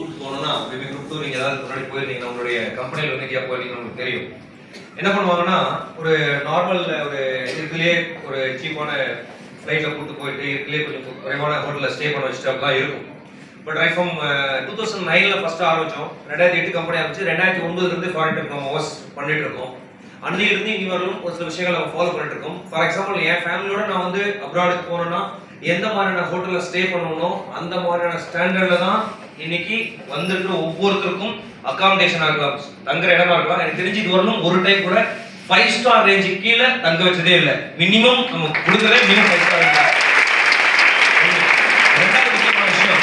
கூட்டு போகணும்னா maybe group two நீங்க ஏதாவது முன்னாடி போயிருந்தீங்கன்னா உங்களுடைய கம்பெனியில் வந்து எங்கேயா போயிருந்தீங்கன்னா உங்களுக்கு தெரியும். என்ன பண்ணுவாங்கன்னா ஒரு நார்மல் ஒரு இதுலேயே ஒரு சீப்பான ஃப்ளைட்டில் கூட்டு போயிட்டு இதுலயே கொஞ்சம் குறைவான ஹோட்டலில் ஸ்டே பண்ண வச்சுட்டு இருக்கும். But right from two thousand நைனில் ஃபஸ்ட்டு ஆரம்பித்தோம் ரெண்டாயிரத்தி எட்டு கம்பெனி ஆரம்பிச்சு ரெண்டாயிரத்தி ஒன்பதுலேருந்து ஃபாரின் நம்ம ஹவர்ஸ் பண்ணிட்டு இருக்கோம். அன்னையிலிருந்து இங்கே வரலும் ஒரு சில விஷயங்கள் நம்ம ஃபாலோ பண்ணிட்டு இருக்கோம். ஃபார் எக்ஸாம்பிள் என் ஃபேமிலியோட நான் வந்து அப்ராடுக்கு போனேன்னா எந்த மாதிரியான ஹோட்டலில் ஸ்டே பண்ணணும் அந்த மாதிரியான ஸ்டாண்டர்டில் தான் இன்னைக்கு வந்துட்டு ஒவ்வொருத்தருக்கும் அகாமடேஷன் இருக்கலாம். தங்குற இடமா இருக்கலாம். எனக்கு தெரிஞ்சு இது வரணும் ஒரு டைம் கூட ஃபைவ் ஸ்டார் ரேஞ்சு கீழே தங்க வச்சதே இல்லை. மினிமம் நம்ம கொடுக்குறதே மினிமம் ஃபைவ் ஸ்டார் விஷயம்.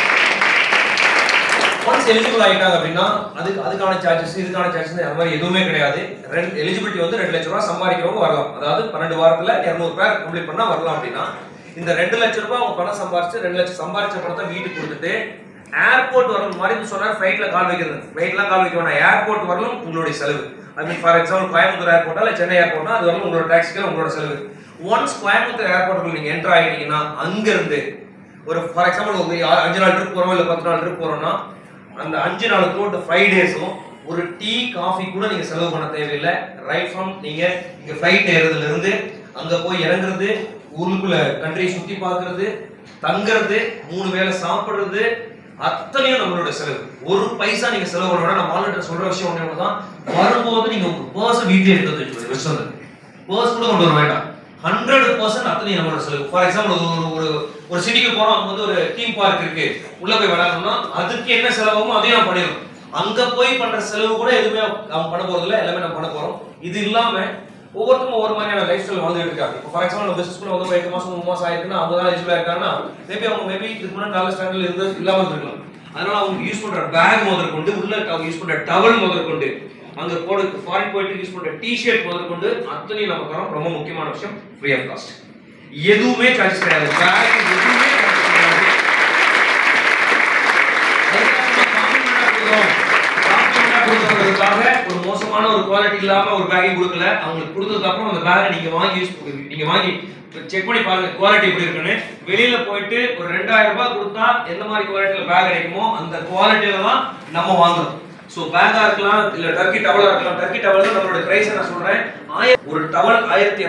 ஒன்ஸ் எலிஜிபிள் ஆகிட்டாங்க அப்படின்னா அதுக்கு அதுக்கான சார்ஜஸ் இதுக்கான சார்ஜஸ் அந்த மாதிரி எதுவுமே கிடையாது. ரெண்டு எலிஜிபிலிட்டி வந்து ரெண்டு லட்ச ரூபா சம்பாதிக்கிறவங்க வரலாம். அதாவது பன்னெண்டு வாரத்தில் இரநூறு பேர் கம்ப்ளீட் பண்ணால் வரலாம் அப்படின்னா இந்த ரெண்டு லட்ச ரூபாய் அவங்க பணம் சம்பாரிச்சு ரெண்டு லட்சம் சம்பாரிச்ச பணத்தை வீட்டுக்கு கொடுத்துட்டு ஏர்போர்ட் வரணும் மாதிரி சொன்னார் ஃபிளைட்ல கால் வைக்கிறது. ஃபிளைட்லாம் கால் வைக்க வேணாம். ஏர்போர்ட் வரணும் உங்களுடைய செலவு. I mean for example Coimbatore ஏர்போர்ட்டா இல்லை சென்னை ஏர்போர்ட்னா அது வரணும் உங்களோட டாக்ஸிக்கு உங்களோட செலவு. ஒன்ஸ் கோயம்புத்தூர் ஏர்போர்ட்டுக்கு நீங்க என்டர் ஆகிட்டீங்கன்னா அங்கிருந்து ஒரு ஃபார் எக்ஸாம்பிள் ஒரு அஞ்சு நாள் ட்ரிப் போறோம் இல்ல பத்து நாள் ட்ரிப் போறோம்னா அந்த அஞ்சு நாள் த்ரூ ஃபைவ் டேஸும் ஒரு டீ காஃபி கூட நீங்க செலவு பண்ண தேவையில்லை. ரைட் ஃப்ரம் நீங்க இங்க ஃப்ளைட் ஏறதுல இருந்து அங்க போய் இறங்குறது ஊருக்குள்ள கண்ட்ரியை சுத்தி பார்க்கிறது தங்குறது மூணு வேளை சாப்பிடுறது அத்தனையும் நம்மளோட செலவு. ஒரு பைசா நீங்க செலவு பண்ணணும் வேணாம். நான் மாநிலத்தில் சொல்ற விஷயம் ஒண்ணு தான் வரும்போது நீங்க உங்க பர்ஸ் வீட்லயே எடுத்து வச்சுக்கோங்க. விஷயம் பர்ஸ் கூட கொண்டு வர வேண்டாம். ஹண்ட்ரட் பர்சன்ட் அத்தனை நம்மளோட செலவு. ஃபார் எக்ஸாம்பிள் ஒரு ஒரு ஒரு சிட்டிக்கு போறோம் அங்க வந்து ஒரு தீம் பார்க் இருக்கு. உள்ள போய் விளையாடணும்னா அதுக்கு என்ன செலவாகுமோ அதையும் நான் பண்ணிடுறோம் அங்க போய் பண்ற செலவு கூட எதுவுமே நம்ம பண்ண போறது எல்லாமே நம்ம பண்ண போறோம். இது இல்லாம ஒவ்வொருத்தரும் ஒவ்வொரு மாதிரியான லைஃப் ஸ்டைல் வாழ்ந்துட்டு இருக்காங்க. இப்போ ஃபார் எக்ஸாம்பிள் பிசினஸ் கூட வந்து ஒரு எட்டு மாசம் மூணு மாசம் ஆயிருக்குன்னா அவங்க தான் எலிஜிபிளா இருக்காங்கன்னா மேபி அவங்க மேபி இதுக்கு முன்னாடி நல்ல ஸ்டாண்டர்ட் இருந்து இல்லாமல் இருக்கலாம் அதனால அவங்க யூஸ் பண்ற பேக் முதல் கொண்டு உள்ள அவங்க யூஸ் பண்ற டவல் முதல் கொண்டு அங்க போட ஃபாரின் போயிட்டு யூஸ் பண்ற டி-ஷர்ட் முதல் கொண்டு அத்தனையும் நமக்கு ரொம்ப முக்கியமான விஷயம் ஃப்ரீ ஆஃப் காஸ்ட் எதுவுமே சார்ஜ் கிடையாது. பேக் எதுவுமே charges கிடையாது கொடுக்கறதுக்காக ஒரு மோசமான ஒரு குவாலிட்டி இல்லாம ஒரு பேக்கை கொடுக்கல. அவங்களுக்கு கொடுத்ததுக்கு அப்புறம் அந்த பேக்கை நீங்க வாங்கி யூஸ் நீங்க வாங்கி செக் பண்ணி பாருங்க குவாலிட்டி எப்படி இருக்குன்னு. வெளியில போயிட்டு ஒரு ரெண்டாயிரம் ரூபாய் கொடுத்தா எந்த மாதிரி குவாலிட்டியில பேக் கிடைக்குமோ அந்த குவாலிட்டியில தான் நம்ம வாங்குறோம். ஸோ பேக்கா இருக்கலாம் இல்ல டர்க்கி டவலா இருக்கலாம். டர்க்கி டவல் நம்மளோட பிரைஸ் நான் சொல்றேன். ஆயிரம் ஒரு டவல் ஆயிரத்தி